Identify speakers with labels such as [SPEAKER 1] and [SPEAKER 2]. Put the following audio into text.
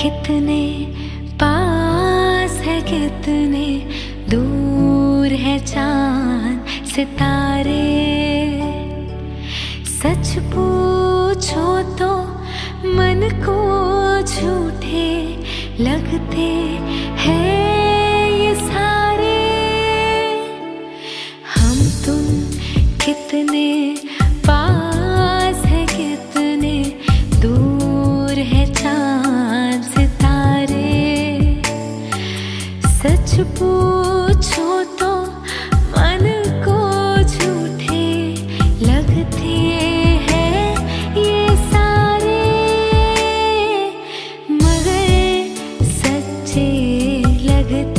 [SPEAKER 1] कितने पास है, कितने दूर है चाँद सितारे। सच पूछो तो मन को झूठे लगते हैं ये सारे। हम तुम कितने पास है, कितने दूर है चाँद सच पूछो तो मन को झूठे लगते हैं ये सारे। मगर सच्चे लगते